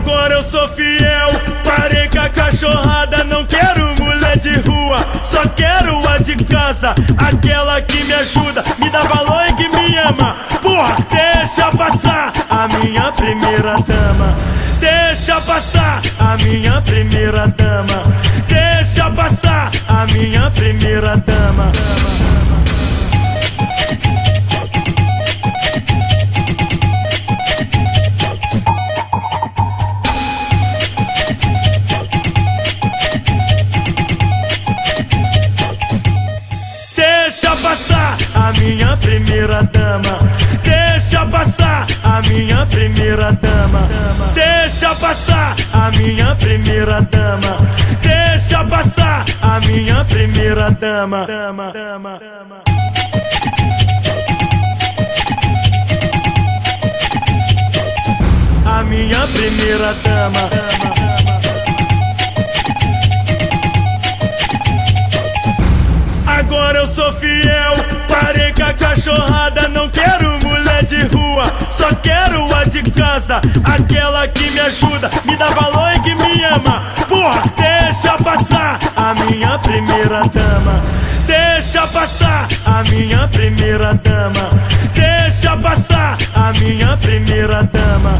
Agora eu sou fiel, parei com a cachorrada, não quero mulher de rua, só quero a de casa, aquela que me ajuda, me dá valor e que me ama. Porra, deixa passar a minha primeira dama. Deixa passar a minha primeira dama. Deixa passar a minha primeira a minha primeira dama. Deixa passar a minha primeira dama. Deixa passar a minha primeira dama. Deixa passar a minha primeira dama. dama, dama, dama. A minha primeira dama. Agora eu sou fiel, parei com a cachorrada, não quero mulher de rua, só quero a de casa, aquela que me ajuda, me dá valor e que me ama. Porra, deixa passar a minha primeira dama. Deixa passar a minha primeira dama. Deixa passar a minha primeira dama.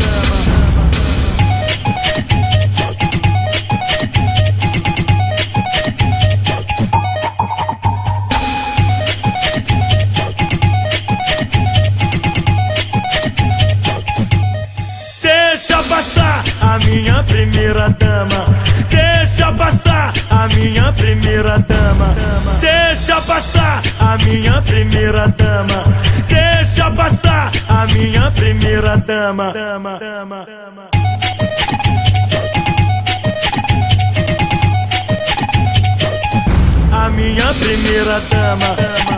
Minha primeira dama. Deixa passar a minha primeira dama. Deixa passar a minha primeira dama. Deixa passar a minha primeira dama. dama, dama, dama. A minha primeira dama.